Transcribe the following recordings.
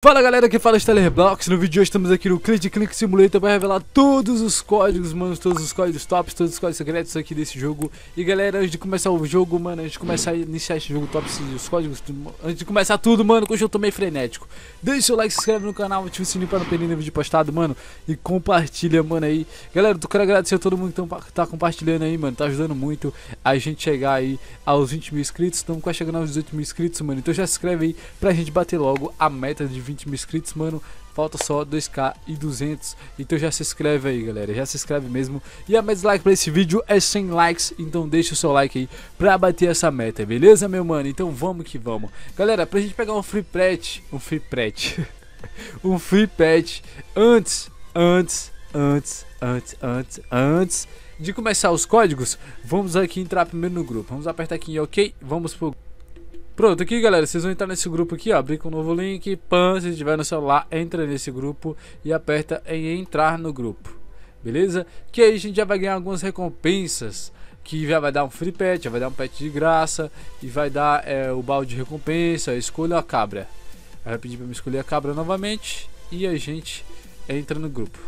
Fala galera, que fala Stellerblox, no vídeo de hoje estamos aqui no Click Click Simulator para revelar todos os códigos, mano, todos os códigos tops, todos os códigos secretos aqui desse jogo. E galera, antes de começar o jogo, mano, antes de começar a iniciar esse jogo top, os códigos, antes de começar tudo, mano, hoje eu tô meio frenético. Deixa o seu like, se inscreve no canal, ativa o sininho para não perder nenhum vídeo postado, mano E compartilha, mano, aí. Galera, eu quero agradecer a todo mundo que tá compartilhando aí, mano, tá ajudando muito a gente chegar aí aos 20 mil inscritos. Estamos quase chegando aos 18 mil inscritos, mano, então já se inscreve aí pra gente bater logo a meta de 20 mil inscritos, mano. Falta só 2k e 200. Então já se inscreve aí, galera. Já se inscreve mesmo. E a meta like pra esse vídeo é 100 likes. Então deixa o seu like aí pra bater essa meta, beleza, meu mano? Então vamos que vamos. Galera, pra gente pegar um free pet. Um free pet. um free pet. Antes, antes, antes, antes, antes, antes de começar os códigos, vamos aqui entrar primeiro no grupo. Vamos apertar aqui em OK. Vamos pro Pronto, aqui galera, vocês vão entrar nesse grupo aqui, ó, abrir com um novo link, pan, se estiver no celular, entra nesse grupo e aperta em entrar no grupo, beleza? Que aí a gente já vai ganhar algumas recompensas, que já vai dar um free pet, já vai dar um pet de graça e vai dar é, o balde de recompensa, escolha a cabra. Vai pedir para me escolher a cabra novamente e a gente entra no grupo.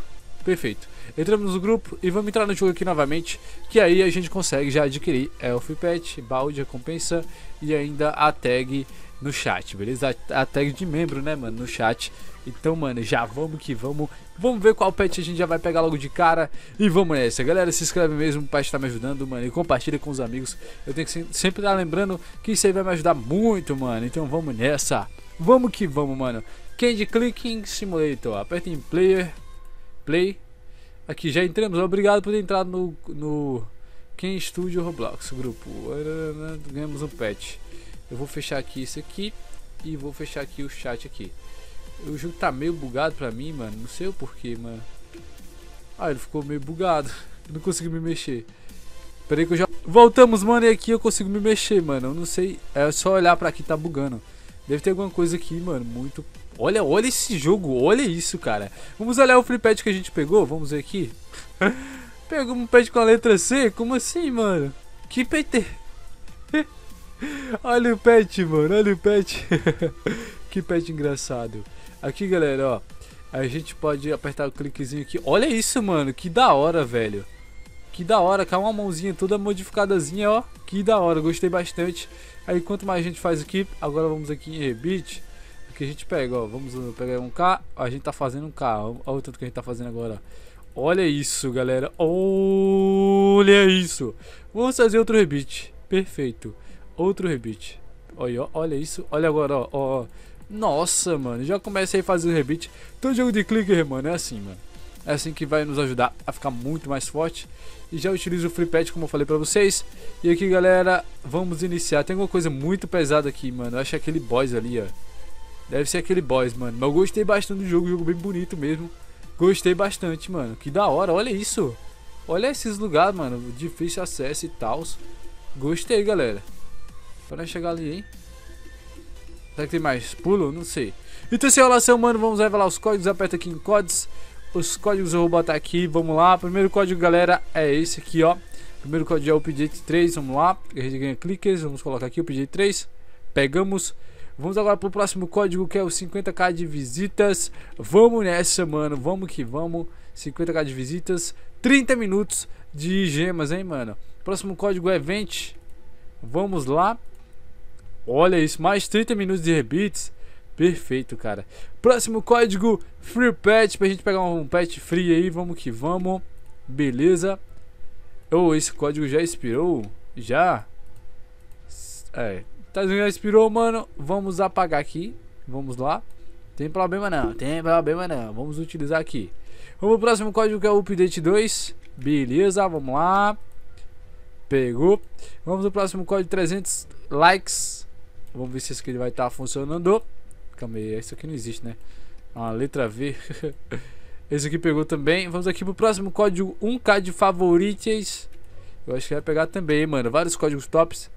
Perfeito. Entramos no grupo e vamos entrar no jogo aqui novamente, que aí a gente consegue já adquirir Elf Pet, balde, recompensa e ainda a tag no chat, beleza? A, tag de membro, né, mano, no chat. Então, mano, já vamos que vamos. Vamos ver qual pet a gente já vai pegar logo de cara. E vamos nessa. Galera, se inscreve mesmo para estar me ajudando, mano. E compartilha com os amigos. Eu tenho que sempre estar lembrando que isso aí vai me ajudar muito, mano. Então vamos nessa. Vamos que vamos, mano. Candy Clicking Simulator. Aperta em Player. Play. Aqui, já entramos. Obrigado por ter entrado no, no Ken Studio Roblox grupo. Ganhamos um patch. Eu vou fechar aqui isso aqui. E vou fechar aqui o chat aqui. O jogo tá meio bugado pra mim, mano. Não sei o porquê, mano. Ah, ele ficou meio bugado. Eu não consigo me mexer. Peraí que eu já... Voltamos, mano, e aqui eu consigo me mexer, mano. Eu não sei. É só olhar pra aqui, tá bugando. Deve ter alguma coisa aqui, mano. Muito Olha, olha esse jogo, olha isso, cara. Vamos olhar o free pad que a gente pegou, vamos ver aqui. Pegou um pad com a letra C? Como assim, mano? Que PT? olha o pet, mano, olha o pet. que pet engraçado. Aqui, galera, ó. A gente pode apertar o cliquezinho aqui. Olha isso, mano, que da hora, velho. Que da hora, com uma mãozinha toda modificadazinha, ó. Que da hora, gostei bastante. Aí, quanto mais a gente faz aqui, agora vamos aqui em Rebite que a gente pega, ó. Vamos pegar um K, a gente tá fazendo um K. Olha o tanto que a gente tá fazendo agora. Olha isso, galera. Olha isso. Vamos fazer outro rebite. Perfeito. Outro rebite. Olha, olha isso. Olha agora, ó. Nossa, mano. Já comecei a fazer o rebite. Todo jogo de clicker, mano, é assim, mano. É assim que vai nos ajudar a ficar muito mais forte. E já utilizo o free pet, como eu falei pra vocês. E aqui, galera, vamos iniciar. Tem alguma coisa muito pesada aqui, mano. Eu acho é aquele boss ali, ó. Deve ser aquele boss, mano. Mas eu gostei bastante do jogo, jogo bem bonito mesmo. Gostei bastante, mano. Que da hora, olha isso. Olha esses lugares, mano. Difícil acesso e tal. Gostei, galera. Para chegar ali, hein? Será que tem mais pulo? Não sei. Então, sem relação, mano, vamos revelar os códigos. Aperta aqui em códigos. Os códigos eu vou botar aqui. Vamos lá. Primeiro código, galera, é esse aqui, ó. Primeiro código é o update 3. Vamos lá. A gente ganha cliques. Vamos colocar aqui o update 3. Pegamos. Vamos agora pro próximo código que é o 50k de visitas. Vamos nessa, mano. Vamos que vamos. 50k de visitas. 30 minutos de gemas, hein, mano. Próximo código é 20. Vamos lá. Olha isso, mais 30 minutos de rebits. Perfeito, cara. Próximo código Free Pet pra gente pegar um pet free aí. Vamos que vamos. Beleza. Oh, esse código já expirou? Já? É, Tá já expirou, mano. Vamos apagar aqui. Vamos lá. Tem problema não, tem problema não. Vamos utilizar aqui. Vamos pro próximo código que é o update 2. Beleza, vamos lá. Pegou. Vamos pro próximo código 300 likes. Vamos ver se esse aqui vai estar tá funcionando. Calma aí, isso aqui não existe, né? A letra V. esse aqui pegou também. Vamos aqui pro próximo código 1k de favoritos. Eu acho que vai pegar também, mano. Vários códigos tops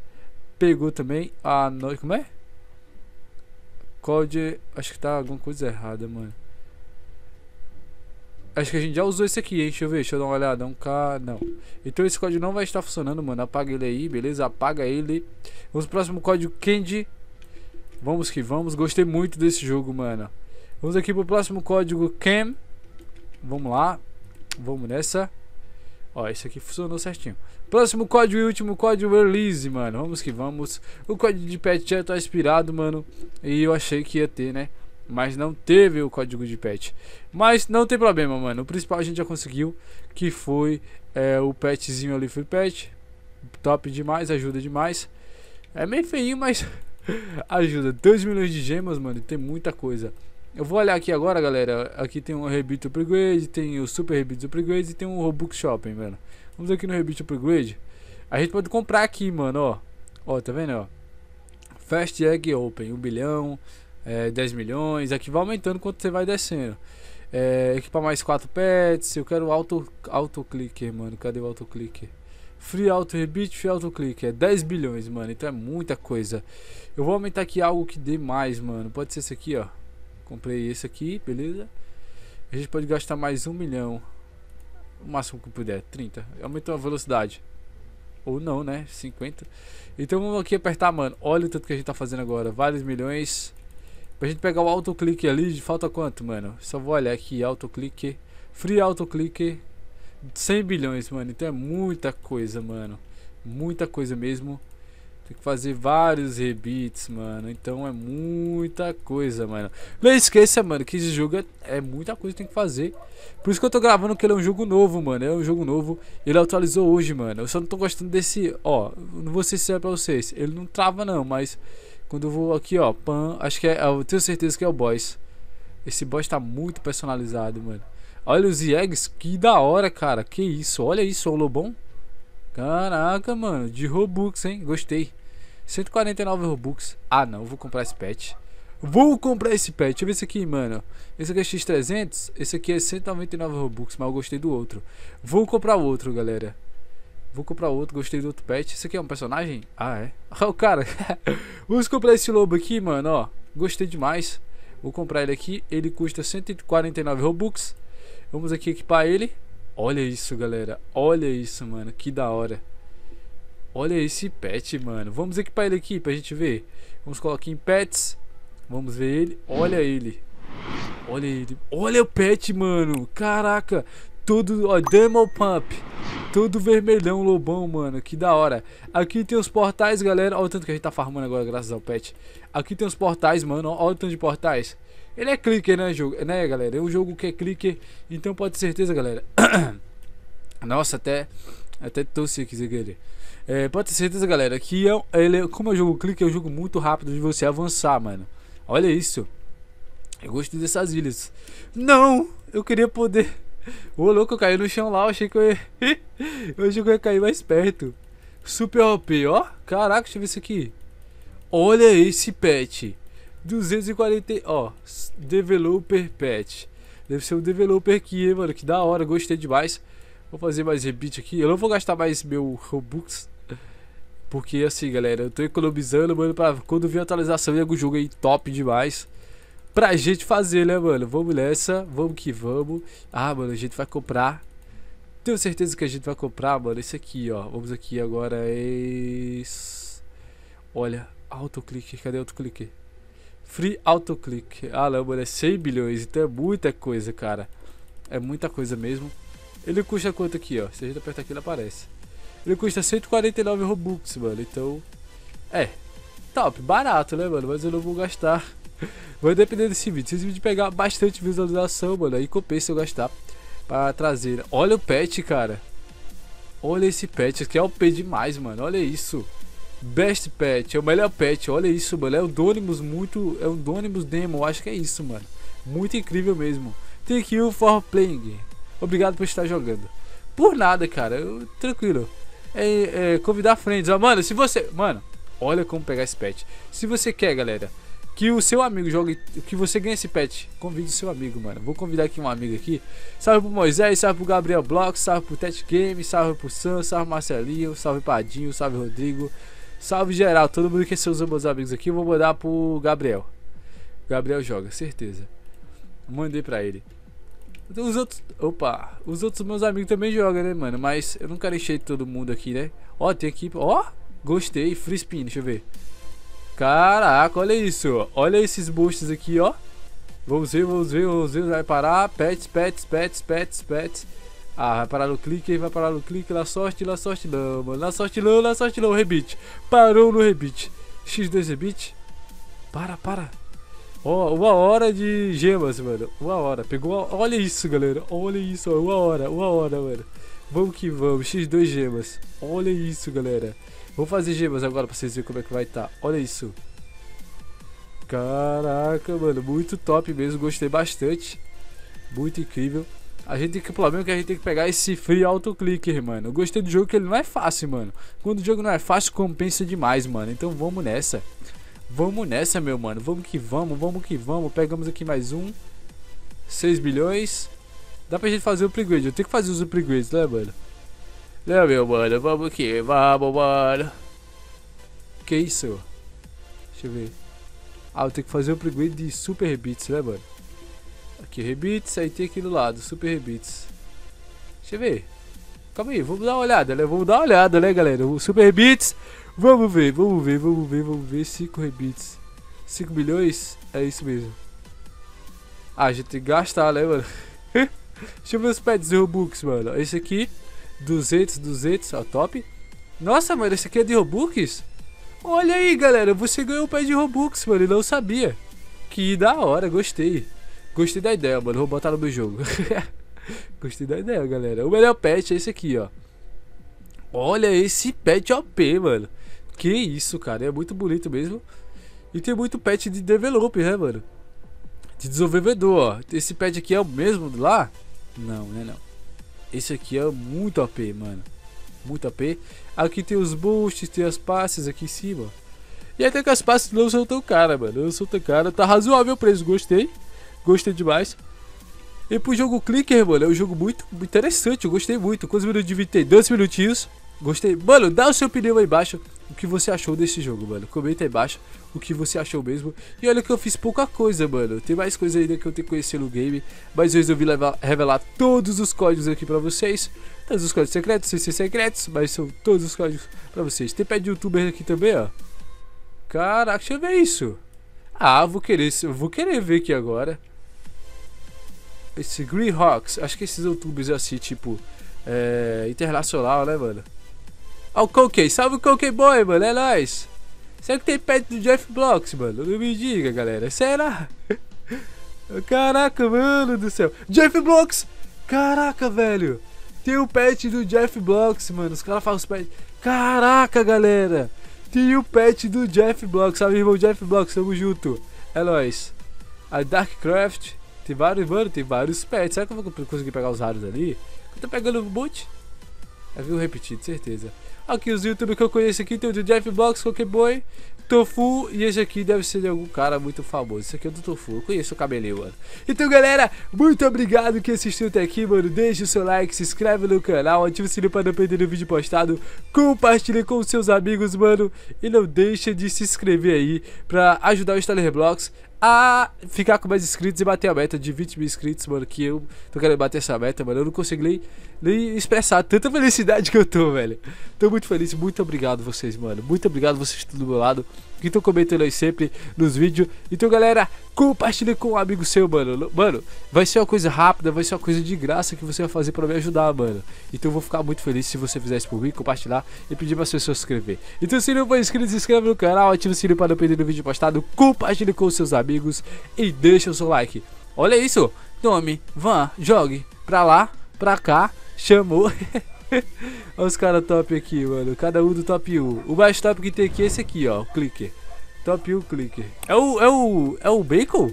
pegou também a no... como é? Code, acho que tá alguma coisa errada, mano. Acho que a gente já usou esse aqui, hein? Deixa eu ver, deixa eu dar uma olhada. Um K, não. Então esse código não vai estar funcionando, mano. Apaga ele aí, beleza? Apaga ele. Vamos pro próximo código Candy. Vamos que vamos. Gostei muito desse jogo, mano. Vamos aqui pro próximo código CAM. Vamos lá. Vamos nessa. Ó, esse aqui funcionou certinho. Próximo código e último código release, mano. Vamos que vamos. O código de patch já tá expirado, mano. E eu achei que ia ter, né? Mas não teve o código de patch. Mas não tem problema, mano. O principal a gente já conseguiu. Que foi é, o patchzinho ali. Foi patch. Top demais, ajuda demais. É meio feinho, mas ajuda. 2 milhões de gemas, mano. Tem muita coisa. Eu vou olhar aqui agora, galera. Aqui tem um Rebit Upgrade, tem o Super Rebit Upgrade e tem um Robux Shopping, mano. Vamos aqui no Rebit Upgrade. A gente pode comprar aqui, mano, ó. Ó, tá vendo, ó? Fast Egg Open, 1 bilhão, é, 10 milhões. Aqui vai aumentando quanto você vai descendo. É, equipar mais 4 pets. Eu quero auto, auto clicker, mano. Cadê o auto clicker? Free auto rebit, free auto clicker. É 10 bilhões, mano. Então é muita coisa. Eu vou aumentar aqui algo que dê mais, mano. Pode ser esse aqui, ó. Comprei esse aqui, beleza? A gente pode gastar mais um milhão. O máximo que puder, 30. Aumentou a velocidade. Ou não, né? 50. Então vamos aqui apertar, mano. Olha o tanto que a gente tá fazendo agora. Vários milhões. Pra gente pegar o autoclique ali, falta quanto, mano? Só vou olhar aqui, autoclique. Free autoclique. 100 bilhões, mano. Então é muita coisa, mano. Muita coisa mesmo. Tem que fazer vários rebits, mano. Então é muita coisa, mano. Não esqueça, mano, que esse jogo é, é, muita coisa que tem que fazer. Por isso que eu tô gravando que ele é um jogo novo, mano. É um jogo novo. Ele atualizou hoje, mano. Eu só não tô gostando desse. Ó, não vou ser sincero pra vocês. Ele não trava, não, mas. Quando eu vou aqui, ó, pan. Acho que é. Eu tenho certeza que é o boss. Esse boss tá muito personalizado, mano. Olha os eggs, que da hora, cara. Que isso, olha isso, o Lobão. Caraca, mano, de Robux, hein? Gostei. 149 Robux. Ah, não, vou comprar esse pet. Vou comprar esse pet. Deixa eu ver esse aqui, mano. Esse aqui é X300. Esse aqui é 199 Robux, mas eu gostei do outro. Vou comprar outro, galera. Vou comprar outro, gostei do outro pet. Esse aqui é um personagem? Ah, é. Ah, o cara. Vamos comprar esse lobo aqui, mano, ó. Gostei demais. Vou comprar ele aqui. Ele custa 149 Robux. Vamos aqui equipar ele. Olha isso, galera. Olha isso, mano. Que da hora. Olha esse pet, mano. Vamos equipar ele aqui pra gente ver. Vamos colocar em pets. Vamos ver ele. Olha ele. Olha ele. Olha o pet, mano. Caraca. Todo, ó, Demo Pump. Todo vermelhão, lobão, mano. Que da hora. Aqui tem os portais, galera. Olha o tanto que a gente tá farmando agora, graças ao pet. Aqui tem os portais, mano. Olha o tanto de portais. Ele é clicker, né, jogo? Né, galera? É um jogo que é clicker. Então pode ter certeza, galera. Nossa, até. Até tossi aqui, ele. É, pode ter certeza, galera, que é, ele, é, como é um jogo clique, é um jogo muito rápido de você avançar, mano. Olha isso. Eu gosto dessas ilhas. Não! Eu queria poder. Ô, louco, eu caí no chão lá. Eu achei que eu ia. eu achei que eu ia cair mais perto. Super OP, ó. Caraca, deixa eu ver isso aqui. Olha esse pet. 240. Ó. Developer pet. Deve ser um developer aqui, mano. Que da hora, gostei demais. Vou fazer mais rebite aqui. Eu não vou gastar mais meu Robux. Porque assim, galera, eu tô economizando, mano, pra quando vir atualização e o jogo aí top demais. Pra gente fazer, né, mano? Vamos nessa, vamos que vamos. Ah, mano, a gente vai comprar. Tenho certeza que a gente vai comprar, mano, esse aqui, ó. Vamos aqui agora, esse... Olha, autoclique, cadê autoclique? Free autoclick. Ah, não, mano, é 100 bilhões, então é muita coisa, cara. É muita coisa mesmo. Ele custa quanto aqui, ó? Se a gente apertar aqui, ele aparece. Ele custa 149 Robux, mano. Então, é. Top, barato, né, mano? Mas eu não vou gastar. Vai depender desse vídeo. Se esse vídeo pegar bastante visualização, mano, aí compensa eu gastar pra trazer. Olha o pet, cara. Olha esse pet. Aqui é o P demais, mano. Olha isso. Best Pet, é o melhor pet. Olha isso, mano. É o Donimus muito. É um Donimus Demo. Acho que é isso, mano. Muito incrível mesmo. Thank you for playing. Obrigado por estar jogando. Por nada, cara. Eu, tranquilo. É, é, convidar friends. Ó, mano, se você. Mano, olha como pegar esse pet. Se você quer, galera, que o seu amigo jogue. Que você ganhe esse pet, convide o seu amigo, mano. Vou convidar aqui um amigo aqui. Salve pro Moisés, salve pro Gabriel Block, salve pro Tete Game, salve pro Sam, salve Marcelinho, salve Padinho, salve Rodrigo. Salve geral, todo mundo que são os meus amigos aqui. Eu vou mandar pro Gabriel. Gabriel joga, certeza. Mandei pra ele. Os outros. Opa! Os outros meus amigos também jogam, né, mano? Mas eu não quero encher todo mundo aqui, né? Ó, tem aqui. Ó! Gostei. Free spin, deixa eu ver. Caraca, olha isso. Olha esses boosts aqui, ó. Vamos ver, vamos ver, vamos ver. Vai parar. Pets, pets, pets, pets, pets. Ah, vai parar no clique, vai parar no clique. Na sorte, na sorte não, mano. Na sorte não, na sorte não. Rebite. Parou no rebite. X2 rebite. Para, para. Ó, oh, uma hora de gemas, mano. Uma hora. Pegou. Olha isso, galera. Olha isso, ó. Uma hora, uma hora, mano. Vamos que vamos. X2 gemas. Olha isso, galera. Vou fazer gemas agora pra vocês verem como é que vai estar. Tá. Olha isso. Caraca, mano. Muito top mesmo. Gostei bastante. Muito incrível. A gente tem que, o problema é que a gente tem que pegar esse free autoclicker, mano. Eu gostei do jogo que ele não é fácil, mano. Quando o jogo não é fácil, compensa demais, mano. Então vamos nessa. Vamos nessa, meu mano. Vamos que vamos, vamos que vamos. Pegamos aqui mais um. 6 bilhões. Dá pra gente fazer o upgrade. Eu tenho que fazer os upgrades, né, mano? Né, meu mano? Vamos que vamos, mano. Que isso? Deixa eu ver. Ah, eu tenho que fazer o upgrade de super rebits, né, mano? Aqui, rebits, aí tem aqui do lado, super rebits. Deixa eu ver. Calma aí, vamos dar uma olhada, né? Vamos dar uma olhada, né, galera? O super rebits. Vamos ver, vamos ver, vamos ver, vamos ver. 5 rebits. 5 milhões? É isso mesmo. Ah, a gente tem que gastar, né, mano? Deixa eu ver os pets de Robux, mano. Esse aqui, 200, 200, ó, top. Nossa, mano, esse aqui é de Robux? Olha aí, galera, você ganhou um pet de Robux, mano, e não sabia. Que da hora, gostei. Gostei da ideia, mano. Vou botar no meu jogo. Gostei da ideia, galera. O melhor pet é esse aqui, ó. Olha esse pet OP, mano. Que isso, cara. É muito bonito mesmo. E tem muito pet de developer, né, mano? De desenvolvedor, ó. Esse pet aqui é o mesmo lá? Não, né, não. Esse aqui é muito OP, mano. Muito OP. Aqui tem os boosts, tem as passes aqui em cima. E até que as passes não são tão caras, mano. Não são tão caras. Tá razoável o preço, gostei. Gostei demais. E pro jogo Clicker, mano, é um jogo muito interessante, eu gostei muito. Quantos minutos de vídeo tem? 12 minutinhos. Gostei. Mano, dá o seu opinião aí embaixo. O que você achou desse jogo, mano. Comenta aí embaixo o que você achou mesmo. E olha que eu fiz pouca coisa, mano. Tem mais coisa ainda que eu tenho que conhecer no game. Mas eu resolvi levar, revelar todos os códigos aqui pra vocês. Todos os códigos secretos, sem ser secretos, mas são todos os códigos pra vocês. Tem pé de youtuber aqui também, ó. Caraca, deixa eu ver isso. Ah, vou querer, vou querer ver aqui agora. Esse Green Hawks, acho que esses youtubers assim, tipo, é, internacional, né, mano? Ó, o Conkey, salve o Conkey Boy, mano, é nóis. Será que tem pet do Jeff Blocks, mano? Não me diga, galera, será? Caraca, mano do céu. Jeff Blocks! Caraca, velho. Tem o pet do Jeff Blocks, mano. Os caras fazem os pets. Caraca, galera. Tem o pet do Jeff Blocks. Salve, irmão Jeff Blocks. Tamo junto. É nóis. A Darkcraft. Tem vários, mano, tem vários pets. Será que eu vou conseguir pegar os raros ali? Eu tô pegando um monte. É viu repetido, certeza. Aqui os youtubers que eu conheço aqui tem o do Jeff Box, Qualquer Boy, Tofu e esse aqui deve ser de algum cara muito famoso. Esse aqui é do Tofu, eu conheço o cabelinho, mano. Então, galera, muito obrigado que assistiu até aqui, mano. Deixe o seu like, se inscreve no canal, ativa o sininho para não perder o vídeo postado, compartilhe com seus amigos, mano. E não deixe de se inscrever aí pra ajudar o Styler Blocks a ficar com mais inscritos e bater a meta de 20 mil inscritos, mano. Que eu tô querendo bater essa meta, mano. Eu não consigo nem, nem expressar tanta felicidade que eu tô, velho. Tô muito feliz, muito obrigado vocês, mano. Muito obrigado vocês que estão do meu lado, que estão comentando aí sempre nos vídeos. Então, galera, compartilhe com um amigo seu, mano. Mano, vai ser uma coisa rápida, vai ser uma coisa de graça que você vai fazer pra me ajudar, mano. Então eu vou ficar muito feliz se você fizer isso por mim, compartilhar e pedir pra pessoas se inscrever. Então, se não for inscrito, se inscreve no canal, ativa o sininho para não perder o vídeo postado, compartilhe com seus amigos amigos e deixa o seu like. Olha isso, tome, vá, jogue pra lá, pra cá, chamou. Olha os caras top aqui, mano. Cada um do top 1. O mais top que tem aqui é esse aqui, ó. O clicker. Top 1 clicker. É o. É o. É o bacon?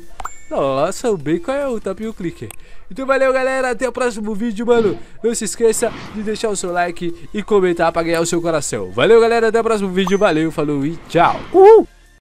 Nossa, o bacon é o top 1 clicker. Então valeu, galera. Até o próximo vídeo, mano. Não se esqueça de deixar o seu like e comentar pra ganhar o seu coração. Valeu, galera. Até o próximo vídeo. Valeu, falou e tchau. Uhul!